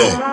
No.